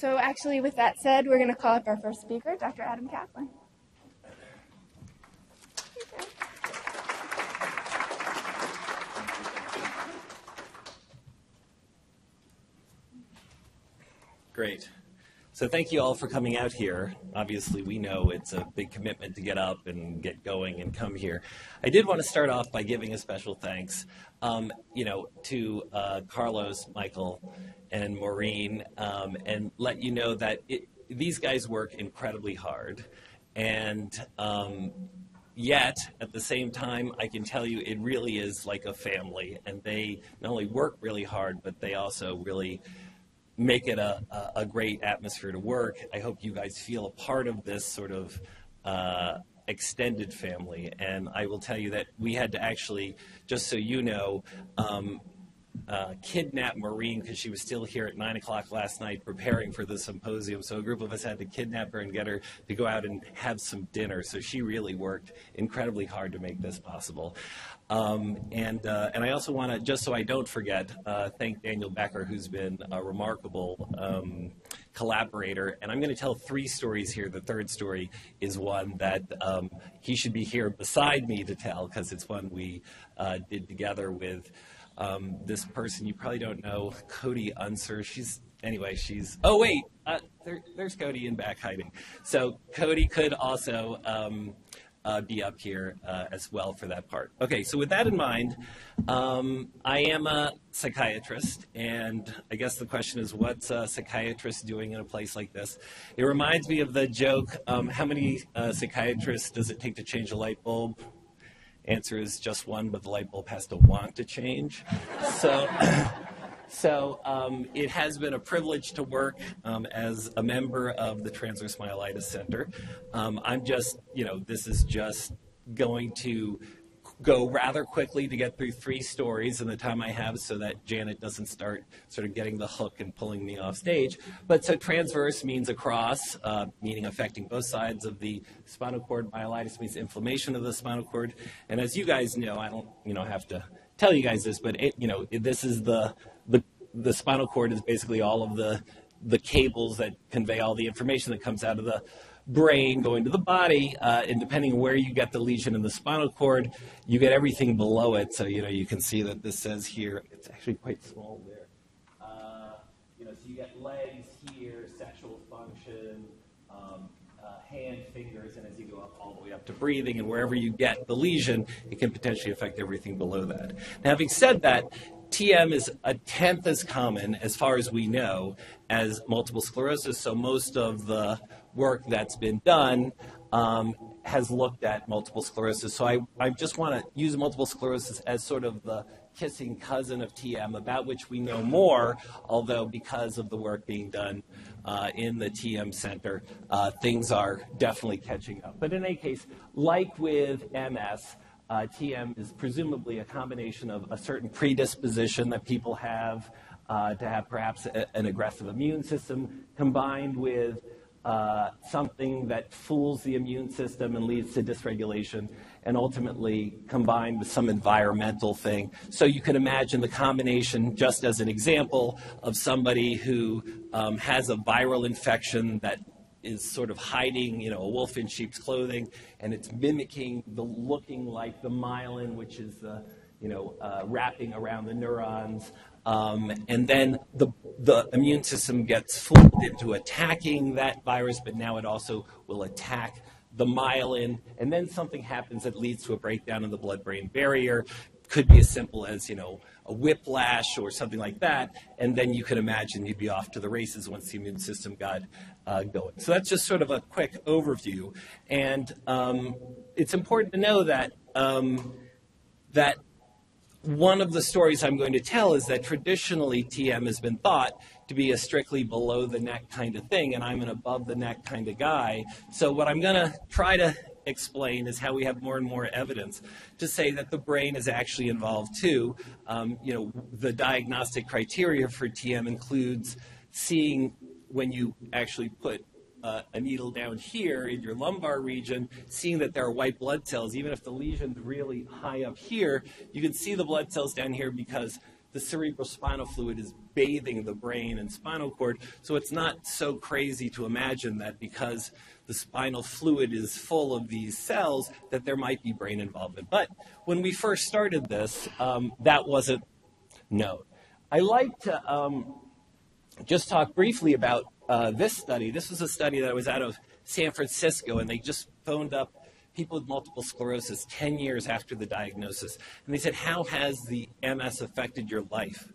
So actually, with that said, we're going to call up our first speaker, Dr. Adam Kaplin. Great. So thank you all for coming out here. Obviously, we know it's a big commitment to get up and get going and come here. I did want to start off by giving a special thanks, um, you know, to uh, Carlos, Michael, and Maureen, um, and let you know that it, these guys work incredibly hard, and um, yet at the same time, I can tell you it really is like a family, and they not only work really hard, but they also really make it a, a, great atmosphere to work. I hope you guys feel a part of this sort of uh, extended family. And I will tell you that we had to actually, just so you know, um, uh, kidnap Maureen because she was still here at 9 o'clock last night preparing for the symposium. So a group of us had to kidnap her and get her to go out and have some dinner. So she really worked incredibly hard to make this possible. Um, and, uh, and I also want to, just so I don't forget, uh, thank Daniel Becker, who's been a remarkable um, collaborator. And I'm going to tell three stories here. The third story is one that um, he should be here beside me to tell because it's one we uh, did together with um, this person you probably don't know, Cody Unser. She's anyway. She's oh wait, uh, there, there's Cody in back hiding. So Cody could also. Um, uh, be up here uh, as well for that part. Okay, so with that in mind, um, I am a psychiatrist, and I guess the question is, what's a psychiatrist doing in a place like this? It reminds me of the joke: um, How many uh, psychiatrists does it take to change a light bulb? Answer is just one, but the light bulb has to want to change. So, so um, it has been a privilege to work um, as a member of the Transverse Myelitis Center. Um, I'm just, you know, this is just going to go rather quickly to get through three stories in the time I have so that Janet doesn't start sort of getting the hook and pulling me off stage. But so transverse means across, uh, meaning affecting both sides of the spinal cord. Myelitis means inflammation of the spinal cord. And as you guys know, I don't, you know, have to tell you guys this, but it, you know, this is the, the, the spinal cord is basically all of the, the cables that convey all the information that comes out of the brain going to the body, uh, and depending where you get the lesion in the spinal cord, you get everything below it. So you know you can see that this says here it's actually quite small there. Uh, you know, so you get legs here, sexual function, um, uh, hand, fingers, and as you go up all the way up to breathing, and wherever you get the lesion, it can potentially affect everything below that. Now, having said that, TM is a tenth as common, as far as we know, as multiple sclerosis. So most of the work that's been done um, has looked at multiple sclerosis. So I, I just want to use multiple sclerosis as sort of the kissing cousin of TM, about which we know more, although because of the work being done uh, in the TM Center, uh, things are definitely catching up. But in any case, like with MS, uh, TM is presumably a combination of a certain predisposition that people have uh, to have perhaps a, an aggressive immune system combined with uh, something that fools the immune system and leads to dysregulation, and ultimately combined with some environmental thing. So you can imagine the combination, just as an example, of somebody who um, has a viral infection that is sort of hiding, you know, a wolf in sheep's clothing, and it's mimicking the looking like the myelin, which is the, you know, uh, wrapping around the neurons. Um, and then the, the immune system gets fooled into attacking that virus, but now it also will attack the myelin. And then something happens that leads to a breakdown of the blood brain barrier. Could be as simple as, you know, a whiplash or something like that. And then you could imagine you'd be off to the races once the immune system got uh, going. So that's just sort of a quick overview. And um, it's important to know that, um, that one of the stories I'm going to tell is that traditionally TM has been thought to be a strictly below the neck kind of thing, and I'm an above the neck kind of guy. So, what I'm going to try to explain is how we have more and more evidence to say that the brain is actually involved too. Um, you know, the diagnostic criteria for TM includes seeing when you actually put uh, a needle down here in your lumbar region, seeing that there are white blood cells, even if the lesion's really high up here, you can see the blood cells down here because the cerebrospinal fluid is bathing the brain and spinal cord. So it's not so crazy to imagine that because the spinal fluid is full of these cells, that there might be brain involvement. But when we first started this, um, that wasn't known. I like to um, just talk briefly about uh, this study. This was a study that was out of San Francisco, and they just phoned up people with multiple sclerosis 10 years after the diagnosis. And they said, How has the MS affected your life?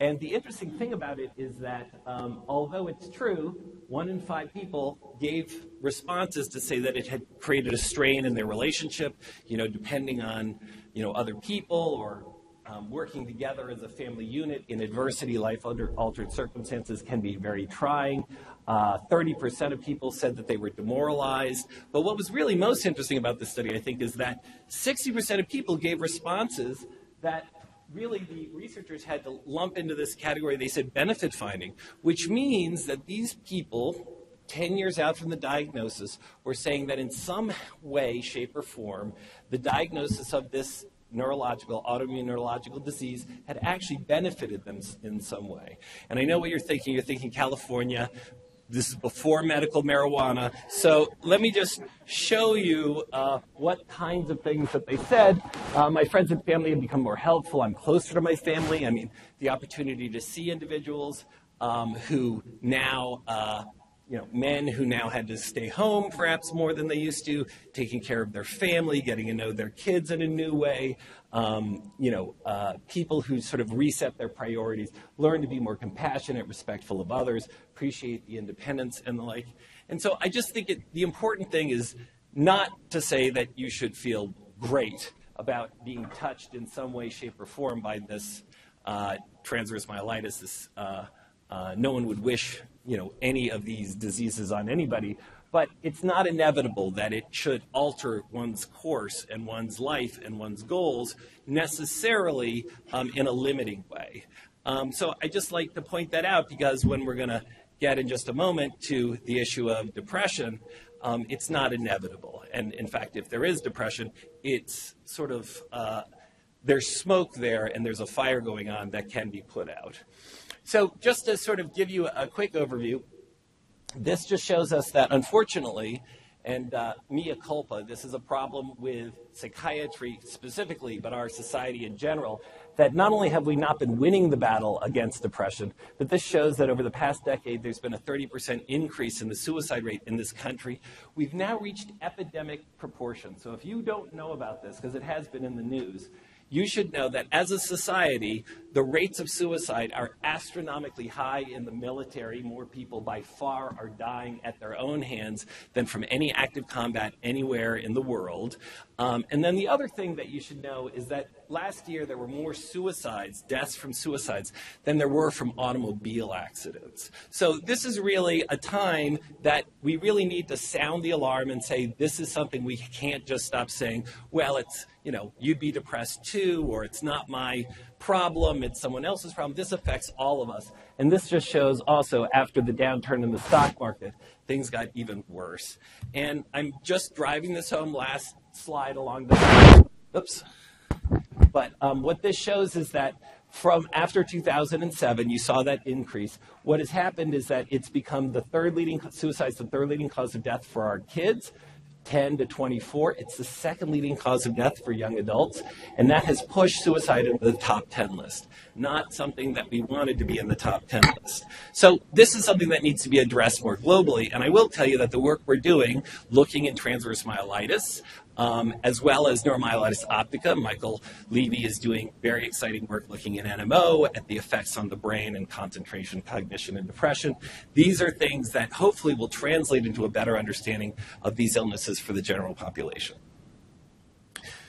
And the interesting thing about it is that um, although it's true, one in five people gave responses to say that it had created a strain in their relationship, you know, depending on, you know, other people or um, working together as a family unit in adversity, life under altered circumstances can be very trying. Uh, 30% of people said that they were demoralized. But what was really most interesting about this study, I think, is that 60% of people gave responses that really the researchers had to lump into this category. They said benefit finding, which means that these people 10 years out from the diagnosis were saying that in some way, shape, or form, the diagnosis of this neurological, autoimmune neurological disease had actually benefited them in some way. And I know what you're thinking. You're thinking California. This is before medical marijuana. So let me just show you uh, what kinds of things that they said. Uh, my friends and family have become more helpful. I'm closer to my family. I mean, the opportunity to see individuals um, who now uh, you know, men who now had to stay home perhaps more than they used to, taking care of their family, getting to know their kids in a new way, um, you know, uh, people who sort of reset their priorities, learn to be more compassionate, respectful of others, appreciate the independence and the like. And so I just think it, the important thing is not to say that you should feel great about being touched in some way, shape, or form by this uh, transverse myelitis, this uh, uh, no one would wish you know, any of these diseases on anybody, but it's not inevitable that it should alter one's course and one's life and one's goals necessarily um, in a limiting way. Um, so I just like to point that out because when we're going to get in just a moment to the issue of depression, um, it's not inevitable. And in fact, if there is depression, it's sort of uh, there's smoke there and there's a fire going on that can be put out. So, just to sort of give you a quick overview, this just shows us that unfortunately, and uh, mea culpa, this is a problem with psychiatry specifically, but our society in general, that not only have we not been winning the battle against depression, but this shows that over the past decade there's been a 30% increase in the suicide rate in this country. We've now reached epidemic proportions. So if you don't know about this, because it has been in the news, you should know that as a society, the rates of suicide are astronomically high in the military. More people by far are dying at their own hands than from any active combat anywhere in the world. Um, and then the other thing that you should know is that last year there were more suicides, deaths from suicides, than there were from automobile accidents. So this is really a time that we really need to sound the alarm and say this is something we can't just stop saying, well, it's, you know, you'd be depressed too, or it's not my problem, it's someone else's problem. This affects all of us. And this just shows also after the downturn in the stock market, things got even worse. And I'm just driving this home last slide along the. Oops. But um, what this shows is that from after 2007, you saw that increase. What has happened is that it's become the third leading suicides, the third leading cause of death for our kids. 10 to 24. It's the second leading cause of death for young adults, and that has pushed suicide into the top 10 list, not something that we wanted to be in the top 10 list. So this is something that needs to be addressed more globally, and I will tell you that the work we're doing, looking in transverse myelitis, um, as well as neuromyelitis optica. Michael Levy is doing very exciting work looking at NMO, at the effects on the brain and concentration, cognition, and depression. These are things that hopefully will translate into a better understanding of these illnesses for the general population.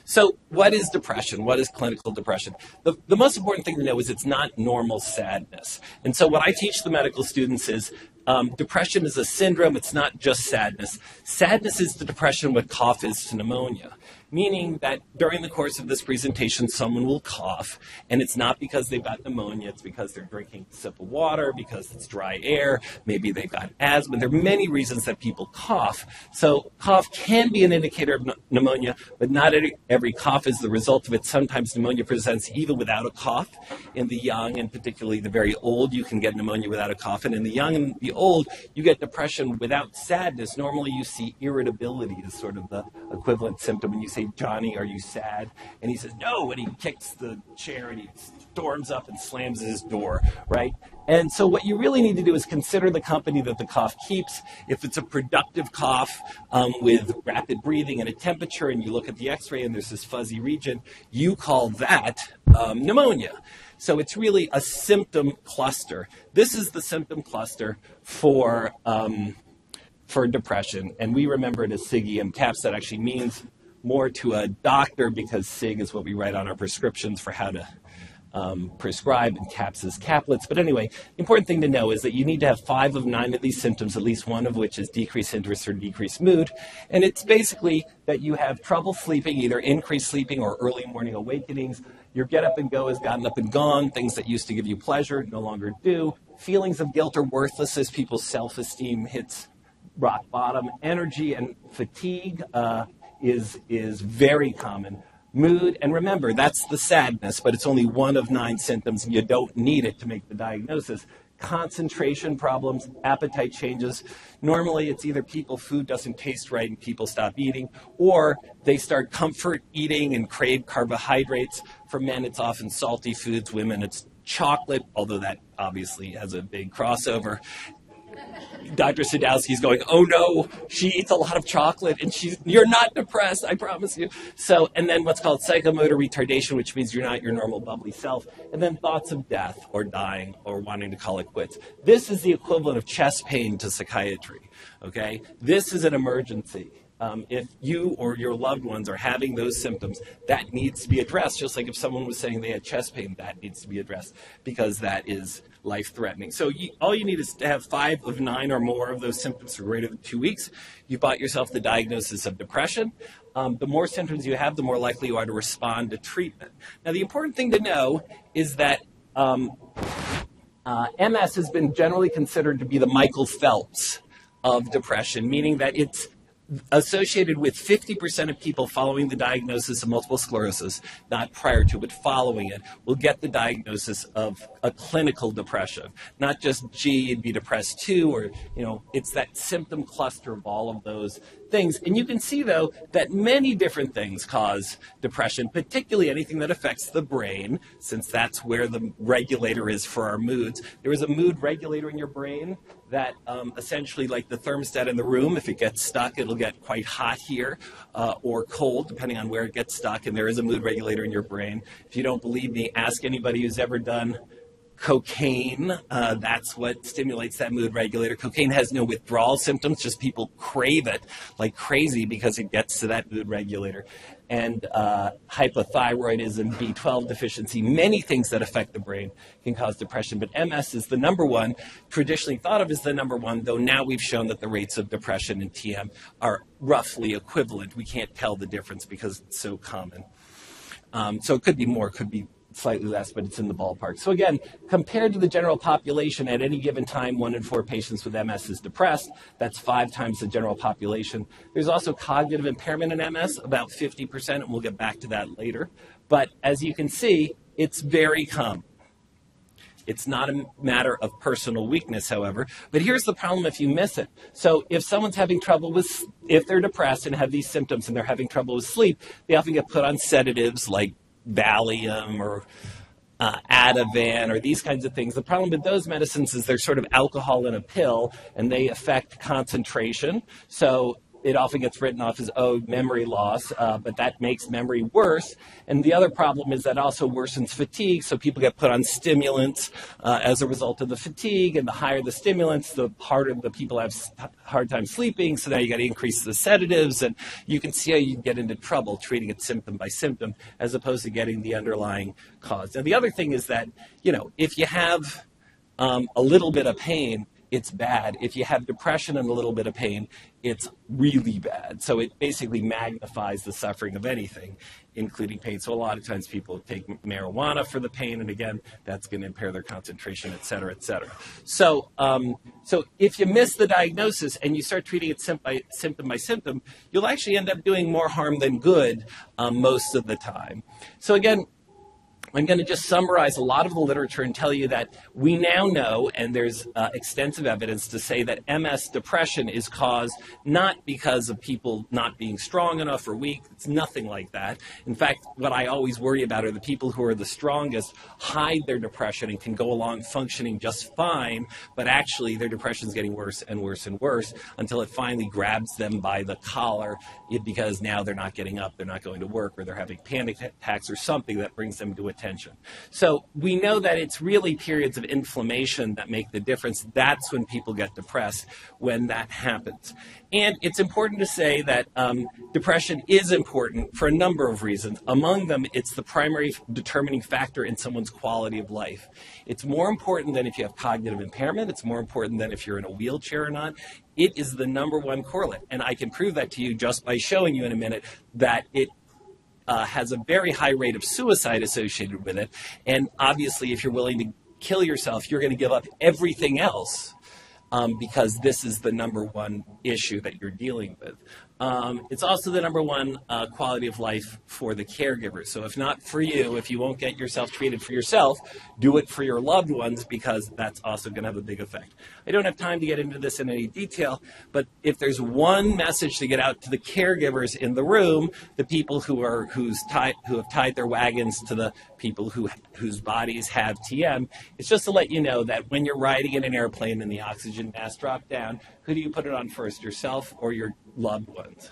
So, what is depression? What is clinical depression? The, the most important thing to know is it's not normal sadness. And so, what I teach the medical students is um, depression is a syndrome, it's not just sadness. Sadness is the depression what cough is to pneumonia. Meaning that during the course of this presentation, someone will cough, and it's not because they've got pneumonia, it's because they're drinking a sip of water, because it's dry air, maybe they've got asthma. There are many reasons that people cough. So, cough can be an indicator of pneumonia, but not every cough is the result of it. Sometimes pneumonia presents even without a cough. In the young, and particularly the very old, you can get pneumonia without a cough. And in the young and the old, you get depression without sadness. Normally, you see irritability as sort of the equivalent symptom when you say, Johnny, are you sad? And he says, no, and he kicks the chair and he storms up and slams his door, right? And so what you really need to do is consider the company that the cough keeps. If it's a productive cough um, with rapid breathing and a temperature, and you look at the x-ray and there's this fuzzy region, you call that um, pneumonia. So it's really a symptom cluster. This is the symptom cluster for um, for depression, and we remember it as CAPS. That actually means more to a doctor because SIG is what we write on our prescriptions for how to um, prescribe, and CAPS is caplets. But anyway, the important thing to know is that you need to have five of nine of these symptoms, at least one of which is decreased interest or decreased mood. And it's basically that you have trouble sleeping, either increased sleeping or early morning awakenings. Your get up and go has gotten up and gone. Things that used to give you pleasure no longer do. Feelings of guilt or worthlessness, people's self esteem hits rock bottom. Energy and fatigue uh, is, is very common. Mood, and remember, that's the sadness, but it's only one of nine symptoms, and you don't need it to make the diagnosis. Concentration problems, appetite changes. Normally, it's either people, food doesn't taste right and people stop eating, or they start comfort eating and crave carbohydrates. For men, it's often salty foods. Women, it's chocolate, although that obviously has a big crossover. Dr. Sadowski's going, oh no, she eats a lot of chocolate and she's, you're not depressed, I promise you. So, and then what's called psychomotor retardation, which means you're not your normal bubbly self. And then thoughts of death or dying or wanting to call it quits. This is the equivalent of chest pain to psychiatry, okay? This is an emergency. Um, if you or your loved ones are having those symptoms, that needs to be addressed. Just like if someone was saying they had chest pain, that needs to be addressed because that is life threatening. So you, all you need is to have five of nine or more of those symptoms for greater than two weeks. You bought yourself the diagnosis of depression. Um, the more symptoms you have, the more likely you are to respond to treatment. Now, the important thing to know is that um, uh, MS has been generally considered to be the Michael Phelps of depression, meaning that it's associated with 50% of people following the diagnosis of multiple sclerosis, not prior to, but following it, will get the diagnosis of a clinical depression. Not just, gee, you'd be depressed too, or, you know, it's that symptom cluster of all of those things. And you can see, though, that many different things cause depression, particularly anything that affects the brain, since that's where the regulator is for our moods. There is a mood regulator in your brain that um, essentially, like the thermostat in the room, if it gets stuck, it'll get quite hot here uh, or cold, depending on where it gets stuck. And there is a mood regulator in your brain. If you don't believe me, ask anybody who's ever done cocaine. Uh, that's what stimulates that mood regulator. Cocaine has no withdrawal symptoms, just people crave it like crazy because it gets to that mood regulator. And uh, hypothyroidism, B12 deficiency, many things that affect the brain can cause depression. But MS is the number one, traditionally thought of as the number one, though now we've shown that the rates of depression in TM are roughly equivalent. We can't tell the difference because it's so common. Um, so it could be more, could be slightly less, but it's in the ballpark. So again, compared to the general population, at any given time, one in four patients with MS is depressed. That's five times the general population. There's also cognitive impairment in MS, about 50%, and we'll get back to that later. But as you can see, it's very common. It's not a matter of personal weakness, however. But here's the problem if you miss it. So if someone's having trouble with, if they're depressed and have these symptoms and they're having trouble with sleep, they often get put on sedatives like Valium or uh, Ativan or these kinds of things. The problem with those medicines is they're sort of alcohol in a pill and they affect concentration. So it often gets written off as, oh, memory loss, uh, but that makes memory worse. And the other problem is that also worsens fatigue, so people get put on stimulants uh, as a result of the fatigue, and the higher the stimulants, the harder the people have hard time sleeping, so now you got to increase the sedatives, and you can see how you get into trouble treating it symptom by symptom as opposed to getting the underlying cause. And the other thing is that, you know, if you have um, a little bit of pain, it's bad. If you have depression and a little bit of pain, it's really bad. So it basically magnifies the suffering of anything, including pain. So a lot of times people take marijuana for the pain, and again, that's going to impair their concentration, et cetera, et cetera. So, um, so if you miss the diagnosis and you start treating it symptom by symptom, by symptom you'll actually end up doing more harm than good um, most of the time. So again, I'm going to just summarize a lot of the literature and tell you that we now know, and there's uh, extensive evidence to say that MS depression is caused not because of people not being strong enough or weak. It's nothing like that. In fact, what I always worry about are the people who are the strongest hide their depression and can go along functioning just fine, but actually their depression is getting worse and worse and worse until it finally grabs them by the collar because now they're not getting up, they're not going to work, or they're having panic attacks or something that brings them to attention attention. So we know that it's really periods of inflammation that make the difference. That's when people get depressed, when that happens. And it's important to say that um, depression is important for a number of reasons. Among them, it's the primary determining factor in someone's quality of life. It's more important than if you have cognitive impairment, it's more important than if you're in a wheelchair or not. It is the number one correlate. And I can prove that to you just by showing you in a minute that it uh, has a very high rate of suicide associated with it. And obviously, if you're willing to kill yourself, you're going to give up everything else um, because this is the number one issue that you're dealing with. Um, it's also the number one uh, quality of life for the caregiver. So, if not for you, if you won't get yourself treated for yourself, do it for your loved ones because that's also going to have a big effect. I don't have time to get into this in any detail, but if there's one message to get out to the caregivers in the room, the people who are who's tied who have tied their wagons to the people who whose bodies have TM, it's just to let you know that when you're riding in an airplane and the oxygen mask drop down, who do you put it on first, yourself or your loved ones?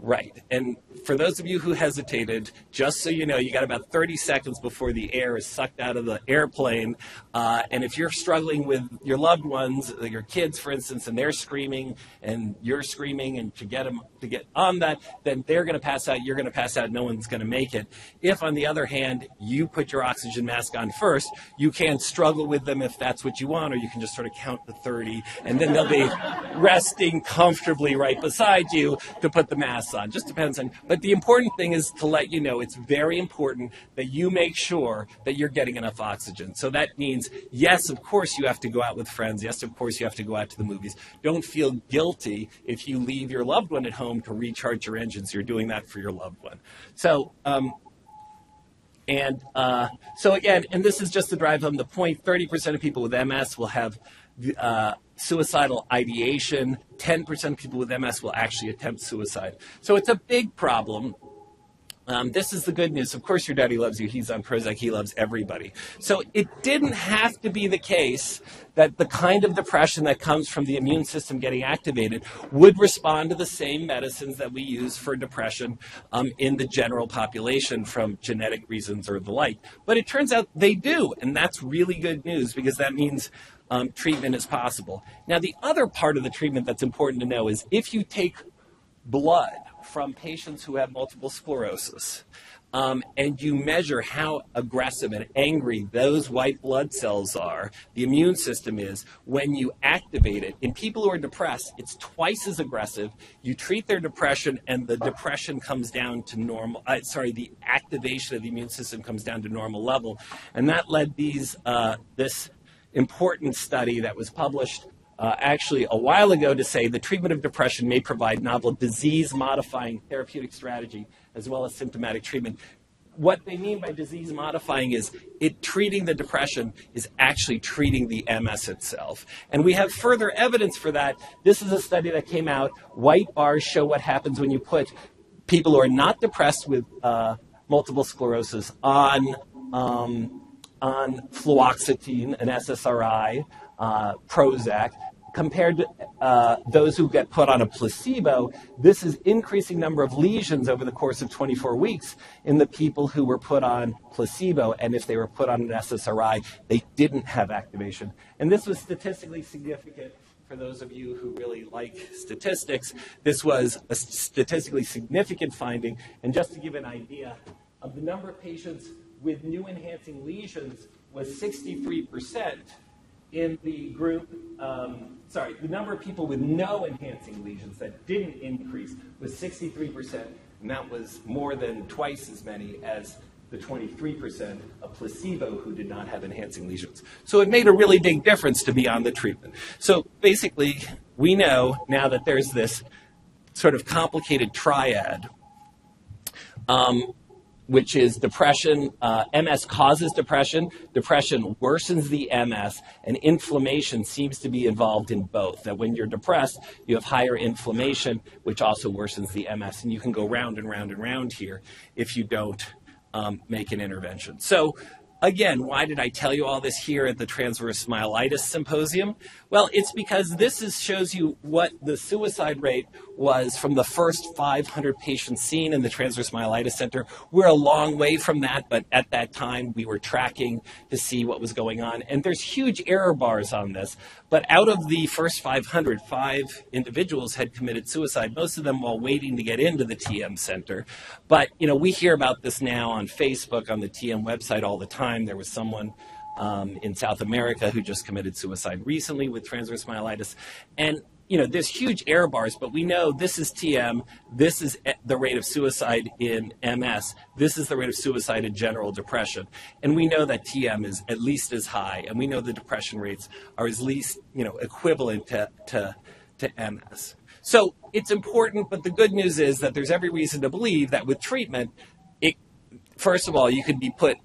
Right. And for those of you who hesitated, just so you know, you got about 30 seconds before the air is sucked out of the airplane. Uh, and if you're struggling with your loved ones, your kids, for instance, and they're screaming and you're screaming and to get them to get on that, then they're going to pass out. You're going to pass out. No one's going to make it. If, on the other hand, you put your oxygen mask on first, you can struggle with them if that's what you want, or you can just sort of count to 30 and then they'll be resting comfortably right beside you to put the mask Just depends on. But the important thing is to let you know it's very important that you make sure that you're getting enough oxygen. So that means, yes, of course you have to go out with friends. Yes, of course you have to go out to the movies. Don't feel guilty if you leave your loved one at home to recharge your engines. You're doing that for your loved one. So, um, and uh, so again, and this is just to drive home the point 30% of people with MS will have uh, suicidal ideation. 10% of people with MS will actually attempt suicide. So it's a big problem. Um, this is the good news. Of course, your daddy loves you. He's on Prozac. He loves everybody. So it didn't have to be the case that the kind of depression that comes from the immune system getting activated would respond to the same medicines that we use for depression um, in the general population from genetic reasons or the like. But it turns out they do. And that's really good news because that means um, treatment is possible. Now, the other part of the treatment that's important to know is if you take blood from patients who have multiple sclerosis um, and you measure how aggressive and angry those white blood cells are, the immune system is, when you activate it. In people who are depressed, it's twice as aggressive. You treat their depression, and the depression comes down to normal. Uh, sorry, the activation of the immune system comes down to normal level, and that led these uh, this important study that was published uh, actually a while ago to say the treatment of depression may provide novel disease modifying therapeutic strategy as well as symptomatic treatment. What they mean by disease modifying is it treating the depression is actually treating the MS itself. And we have further evidence for that. This is a study that came out. White bars show what happens when you put people who are not depressed with uh, multiple sclerosis on um, on fluoxetine, an SSRI, uh, Prozac, compared to uh, those who get put on a placebo, this is increasing number of lesions over the course of 24 weeks in the people who were put on placebo. And if they were put on an SSRI, they didn't have activation. And this was statistically significant for those of you who really like statistics. This was a statistically significant finding. And just to give an idea of the number of patients with new enhancing lesions was 63%, in the group, um, sorry, the number of people with no enhancing lesions that didn't increase was 63%, and that was more than twice as many as the 23% of placebo who did not have enhancing lesions. So it made a really big difference to be on the treatment. So basically, we know now that there's this sort of complicated triad um, which is depression. Uh, MS causes depression. Depression worsens the MS, and inflammation seems to be involved in both. That when you're depressed, you have higher inflammation, which also worsens the MS. And you can go round and round and round here if you don't um, make an intervention. So Again, why did I tell you all this here at the Transverse Myelitis Symposium? Well, it's because this is, shows you what the suicide rate was from the first 500 patients seen in the Transverse Myelitis Center. We're a long way from that, but at that time we were tracking to see what was going on. And there's huge error bars on this. But out of the first 500, five individuals had committed suicide, most of them while waiting to get into the TM Center. But, you know, we hear about this now on Facebook, on the TM website all the time. There was someone um, in South America who just committed suicide recently with transverse myelitis. And you know, there's huge error bars, but we know this is TM, this is the rate of suicide in MS, this is the rate of suicide in general depression. And we know that TM is at least as high, and we know the depression rates are at least, you know, equivalent to, to, to MS. So it's important, but the good news is that there's every reason to believe that with treatment, it, first of all, you could be put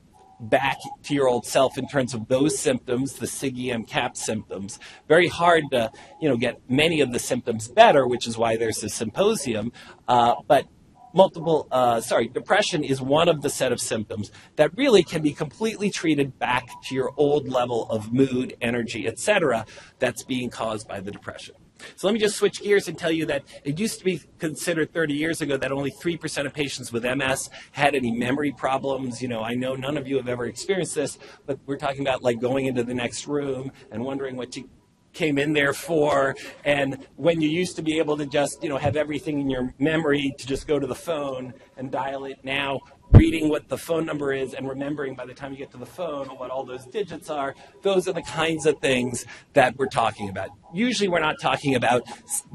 back to your old self in terms of those symptoms, the SIGECAP symptoms. Very hard to, you know, get many of the symptoms better, which is why there's a symposium. Uh, but multiple, uh, sorry, depression is one of the set of symptoms that really can be completely treated back to your old level of mood, energy, etc. That's being caused by the depression. So let me just switch gears and tell you that it used to be considered 30 years ago that only 3% of patients with MS had any memory problems. You know, I know none of you have ever experienced this, but we're talking about like going into the next room and wondering what you came in there for and when you used to be able to just you know have everything in your memory to just go to the phone and dial it now reading what the phone number is and remembering by the time you get to the phone what all those digits are. Those are the kinds of things that we're talking about. Usually we're not talking about,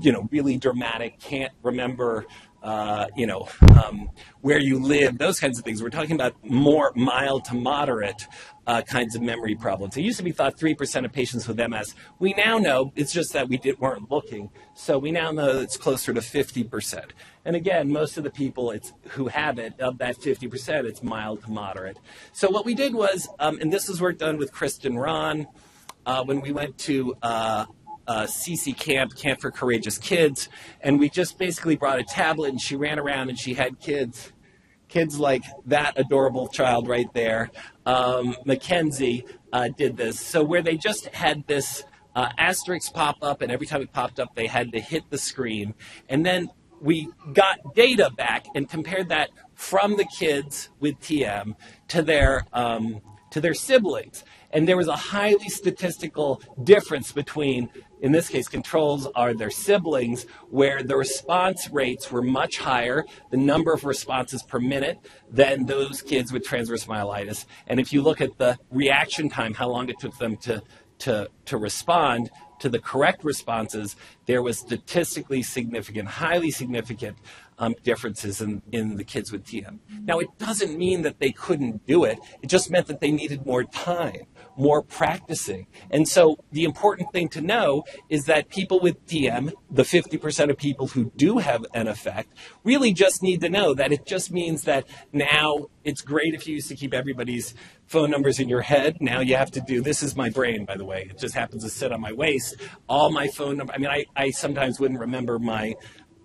you know, really dramatic, can't remember uh, you know, um, where you live, those kinds of things. We're talking about more mild to moderate uh, kinds of memory problems. It used to be thought 3% of patients with MS. We now know it's just that we did, weren't looking. So we now know it's closer to 50%. And again, most of the people it's, who have it, of that 50%, it's mild to moderate. So what we did was, um, and this was work done with Kristen Rahn, uh, when we went to uh, CC Camp, Camp for Courageous Kids, and we just basically brought a tablet and she ran around and she had kids kids like that adorable child right there, um, Mackenzie, uh, did this. So where they just had this uh, asterisk pop up, and every time it popped up, they had to hit the screen. And then we got data back and compared that from the kids with TM to their um, to their siblings. And there was a highly statistical difference between, in this case, controls are their siblings, where the response rates were much higher, the number of responses per minute, than those kids with transverse myelitis. And if you look at the reaction time, how long it took them to, to, to respond, to the correct responses, there was statistically significant, highly significant um, differences in, in the kids with TM. Now, it doesn't mean that they couldn't do it. It just meant that they needed more time more practicing. And so the important thing to know is that people with TM, the 50% of people who do have an effect, really just need to know that it just means that now it's great if you used to keep everybody's phone numbers in your head. Now you have to do this is my brain, by the way. It just happens to sit on my waist. All my phone number I mean I, I sometimes wouldn't remember my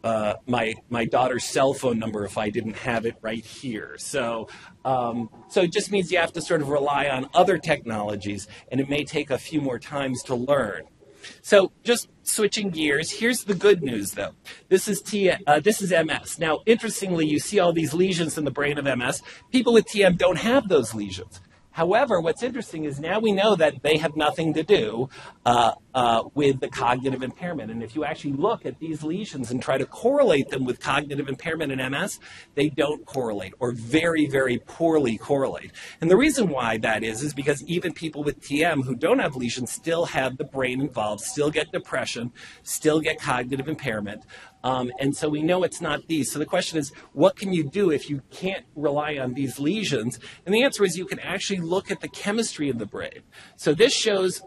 uh, my my daughter's cell phone number if I didn't have it right here. So um, so it just means you have to sort of rely on other technologies, and it may take a few more times to learn. So just switching gears, here's the good news though. This is T, uh, this is MS. Now, interestingly, you see all these lesions in the brain of MS. People with TM don't have those lesions. However, what's interesting is now we know that they have nothing to do uh, uh, with the cognitive impairment. And if you actually look at these lesions and try to correlate them with cognitive impairment in MS, they don't correlate or very, very poorly correlate. And the reason why that is, is because even people with TM who don't have lesions still have the brain involved, still get depression, still get cognitive impairment. Um, and so we know it's not these. So the question is, what can you do if you can't rely on these lesions? And the answer is you can actually look at the chemistry of the brain. So this shows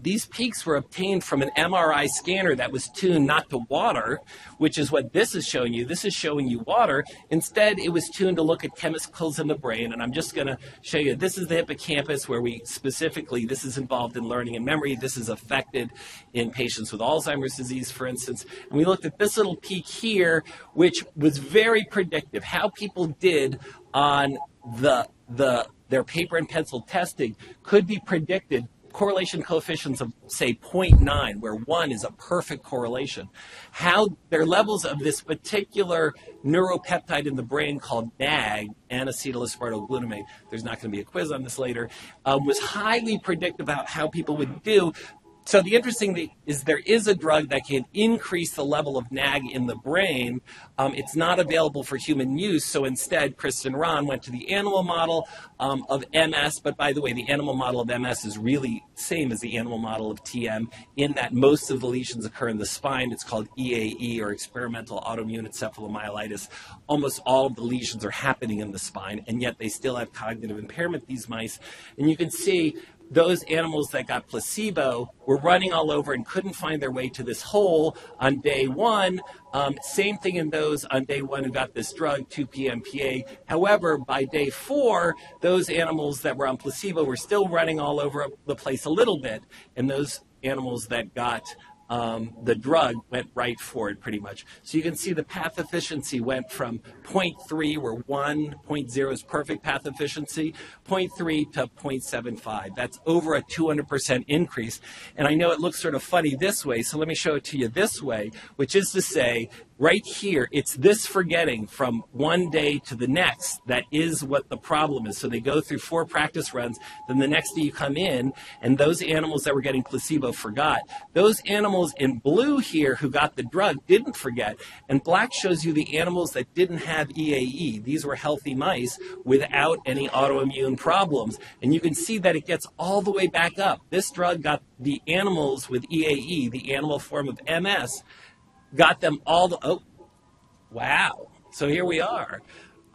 these peaks were obtained from an MRI scanner that was tuned not to water, which is what this is showing you. This is showing you water. Instead, it was tuned to look at chemicals in the brain. And I'm just going to show you this is the hippocampus, where we specifically, this is involved in learning and memory. This is affected in patients with Alzheimer's disease, for instance. And we looked at this little peak here, which was very predictive. How people did on the, the, their paper and pencil testing could be predicted correlation coefficients of, say, 0.9, where 1 is a perfect correlation, how their levels of this particular neuropeptide in the brain called NAAG, N-acetylaspartylglutamate, there's not going to be a quiz on this later, um, was highly predictive about how people would do so the interesting thing is there is a drug that can increase the level of NAAG in the brain. Um, it's not available for human use, so instead, Kristen Rahn went to the animal model um, of MS. But by the way, the animal model of MS is really same as the animal model of TM in that most of the lesions occur in the spine. It's called EAE or experimental autoimmune encephalomyelitis. Almost all of the lesions are happening in the spine, and yet they still have cognitive impairment. These mice, and you can see those animals that got placebo were running all over and couldn't find their way to this hole on day one. Um, same thing in those on day one who got this drug, 2-PMPA. However, by day four, those animals that were on placebo were still running all over the place a little bit, and those animals that got um, the drug went right for it pretty much. So you can see the path efficiency went from 0.3, where 1, 0.0 is perfect path efficiency, 0.3 to 0.75. That's over a 200% increase. And I know it looks sort of funny this way, so let me show it to you this way, which is to say right here, it's this forgetting from one day to the next that is what the problem is. So they go through four practice runs, then the next day you come in, and those animals that were getting placebo forgot. Those animals in blue here who got the drug didn't forget, and black shows you the animals that didn't have EAE. These were healthy mice without any autoimmune problems. And you can see that it gets all the way back up. This drug got the animals with EAE, the animal form of MS, got them all the, oh, wow. So here we are.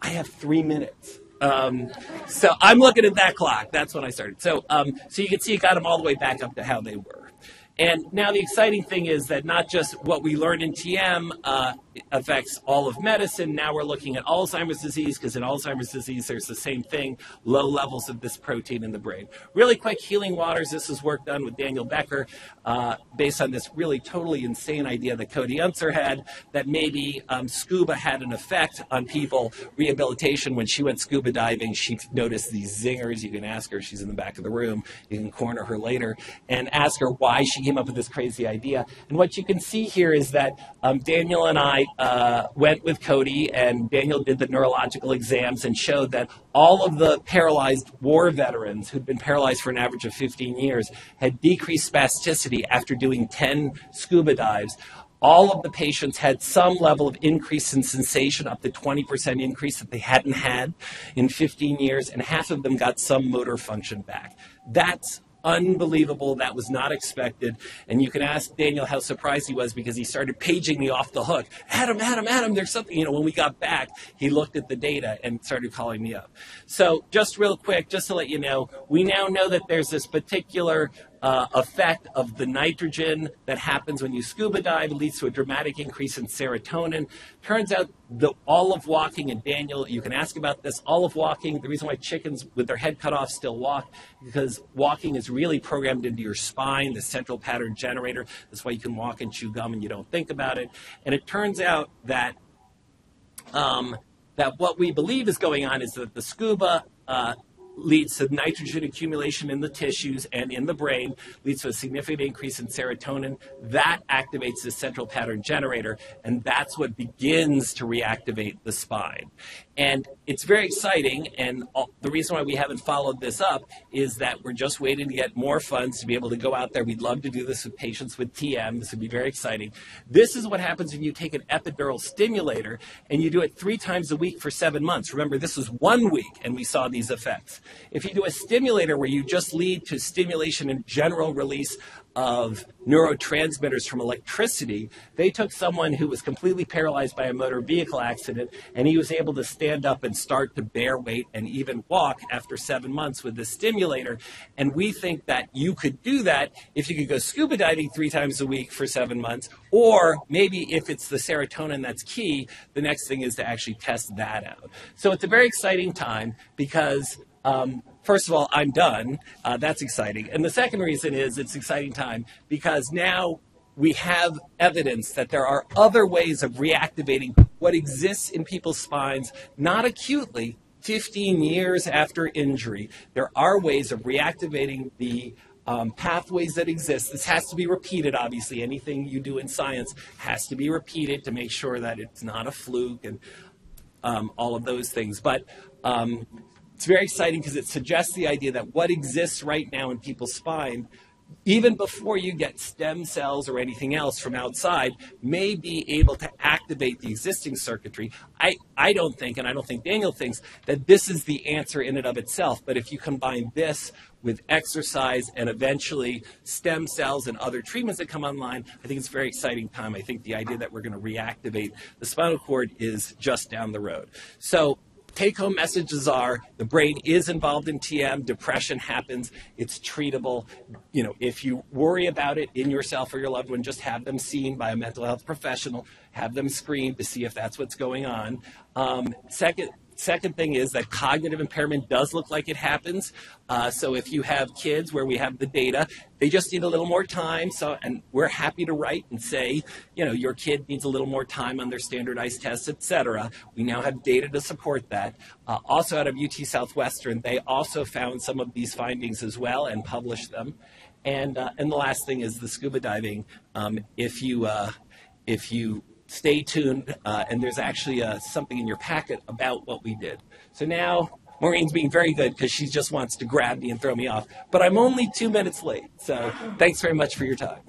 I have three minutes. Um, so I'm looking at that clock. That's when I started. So, um, so you can see it got them all the way back up to how they were. And now the exciting thing is that not just what we learned in TM uh, affects all of medicine. Now we're looking at Alzheimer's disease because in Alzheimer's disease there's the same thing, low levels of this protein in the brain. Really quick, Healing Waters. This is work done with Daniel Becker uh, based on this really totally insane idea that Cody Unser had that maybe um, scuba had an effect on people rehabilitation. When she went scuba diving, she noticed these zingers. You can ask her. She's in the back of the room. You can corner her later and ask her why she came up with this crazy idea. And what you can see here is that um, Daniel and I uh, went with Cody, and Daniel did the neurological exams and showed that all of the paralyzed war veterans who'd been paralyzed for an average of 15 years had decreased spasticity after doing 10 scuba dives. All of the patients had some level of increase in sensation, up to 20% increase that they hadn't had in 15 years, and half of them got some motor function back. That's unbelievable. That was not expected. And you can ask Daniel how surprised he was because he started paging me off the hook. Adam, Adam, Adam, there's something. You know, when we got back, he looked at the data and started calling me up. So, just real quick, just to let you know, we now know that there's this particular uh, effect of the nitrogen that happens when you scuba dive leads to a dramatic increase in serotonin. Turns out the all of walking, and Daniel, you can ask about this, all of walking, the reason why chickens with their head cut off still walk, because walking is really programmed into your spine, the central pattern generator. That's why you can walk and chew gum and you don't think about it. And it turns out that um, that what we believe is going on is that the scuba uh, leads to nitrogen accumulation in the tissues and in the brain, leads to a significant increase in serotonin. That activates the central pattern generator, and that's what begins to reactivate the spine. And it's very exciting, and the reason why we haven't followed this up is that we're just waiting to get more funds to be able to go out there. We'd love to do this with patients with TM. This would be very exciting. This is what happens when you take an epidural stimulator and you do it three times a week for seven months. Remember, this was one week, and we saw these effects. If you do a stimulator where you just lead to stimulation and general release of neurotransmitters from electricity, they took someone who was completely paralyzed by a motor vehicle accident and he was able to stand up and start to bear weight and even walk after seven months with this stimulator. And we think that you could do that if you could go scuba diving three times a week for seven months, or maybe if it's the serotonin that's key, the next thing is to actually test that out. So it's a very exciting time because um, first of all, I'm done. Uh, that's exciting. And the second reason is it's exciting time because now we have evidence that there are other ways of reactivating what exists in people's spines, not acutely, 15 years after injury. There are ways of reactivating the um, pathways that exist. This has to be repeated, obviously. Anything you do in science has to be repeated to make sure that it's not a fluke and um, all of those things. But um, it's very exciting because it suggests the idea that what exists right now in people's spine, even before you get stem cells or anything else from outside, may be able to activate the existing circuitry. I, I don't think, and I don't think Daniel thinks, that this is the answer in and of itself. But if you combine this with exercise and eventually stem cells and other treatments that come online, I think it's a very exciting time. I think the idea that we're going to reactivate the spinal cord is just down the road. So take home messages are the brain is involved in TM, depression happens, it's treatable. You know, if you worry about it in yourself or your loved one, just have them seen by a mental health professional, have them screened to see if that's what's going on. Um, second, Second thing is that cognitive impairment does look like it happens. Uh, so if you have kids where we have the data, they just need a little more time. So, and we're happy to write and say, you know, your kid needs a little more time on their standardized tests, et cetera. We now have data to support that. Uh, also out of UT Southwestern, they also found some of these findings as well and published them. And, uh, and the last thing is the scuba diving. Um, if you, uh, if you stay tuned, uh, and there's actually uh, something in your packet about what we did. So now Maureen's being very good because she just wants to grab me and throw me off, but I'm only two minutes late. So thanks very much for your time.